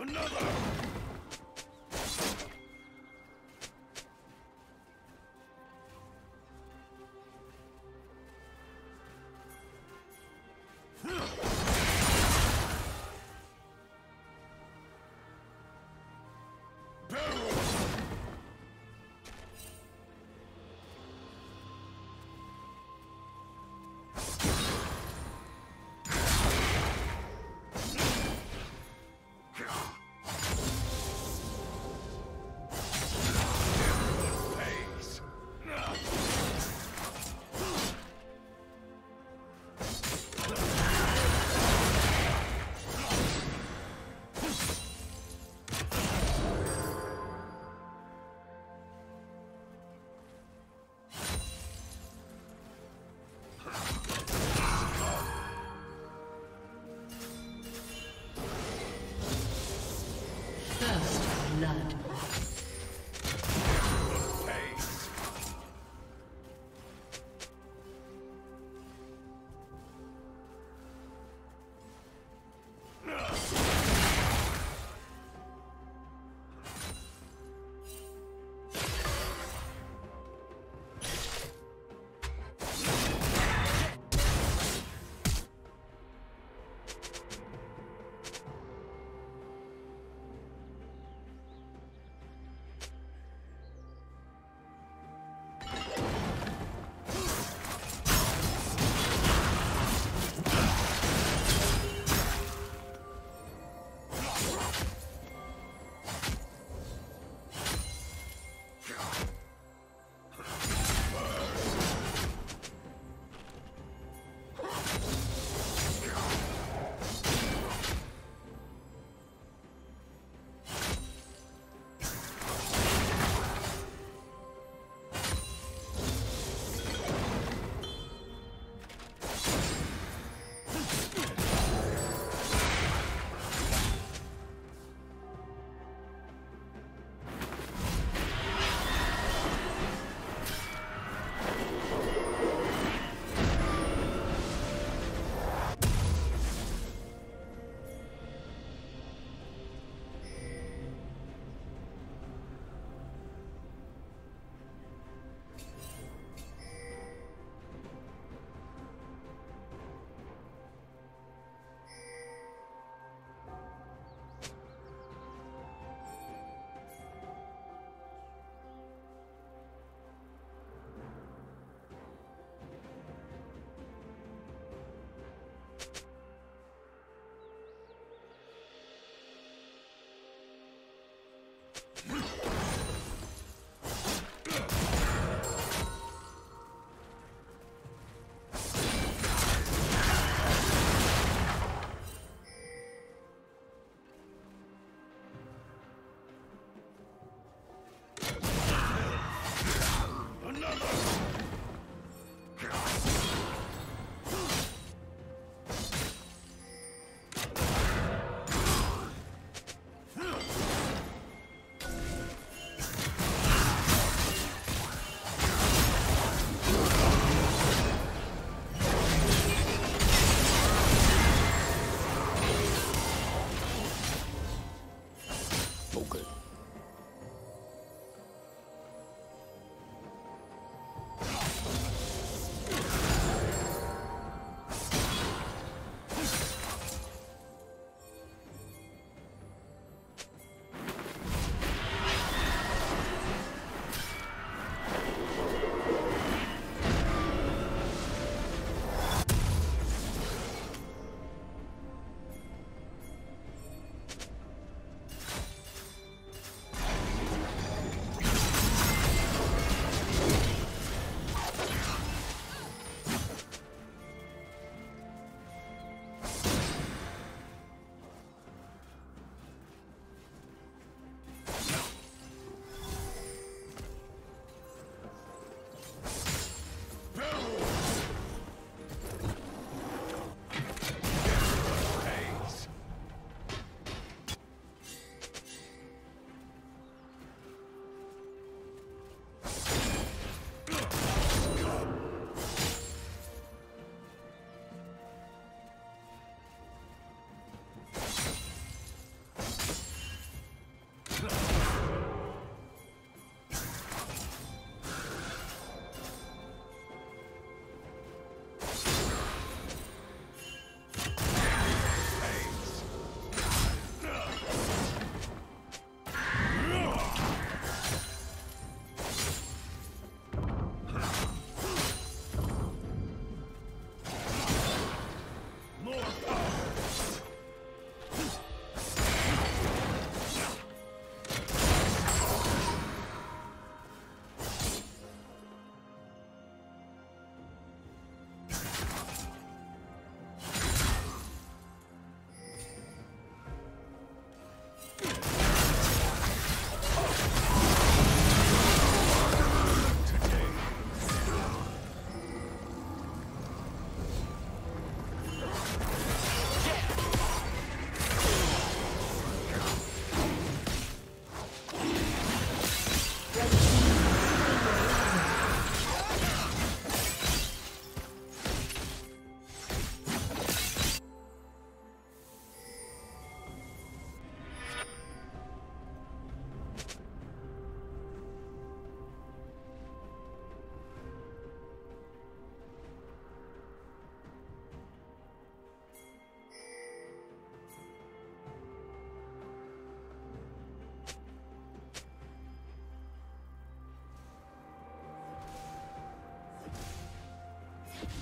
Another!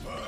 Burn.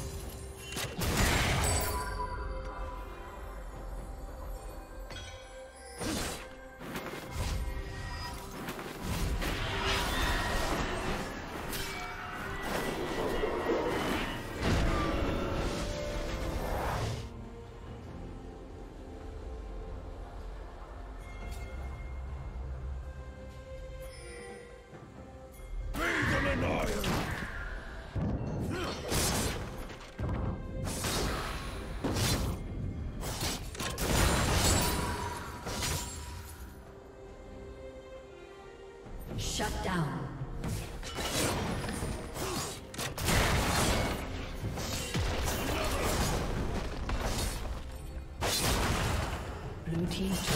Team's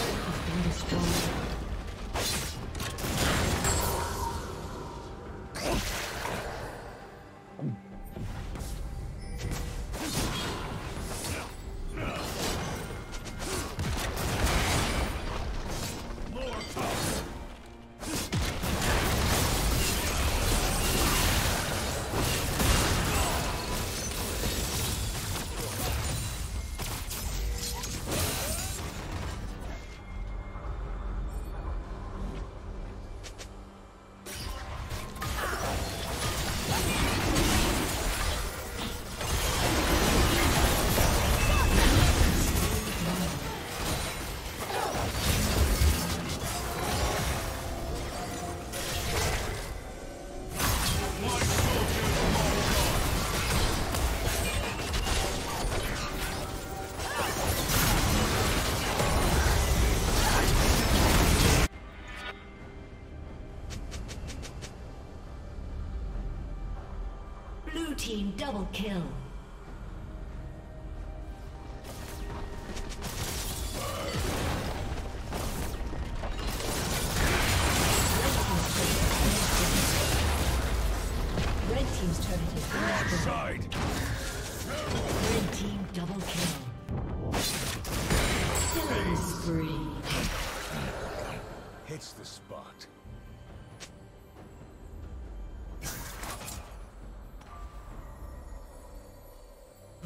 double kill.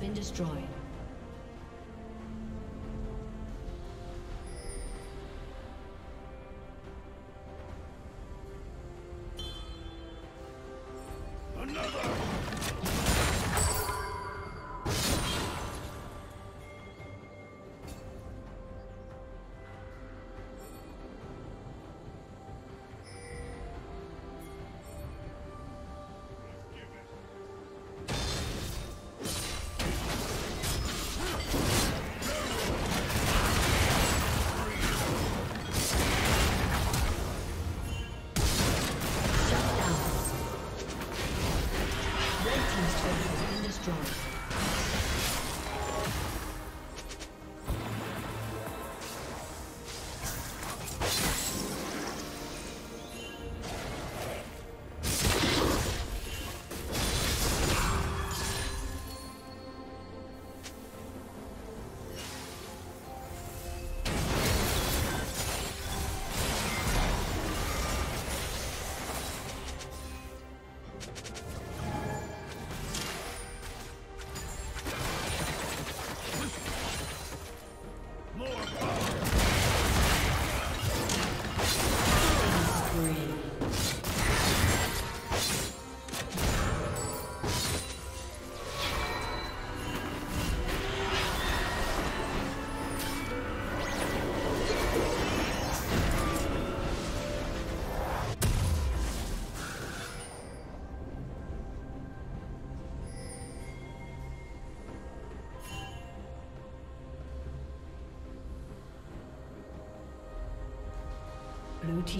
Been destroyed.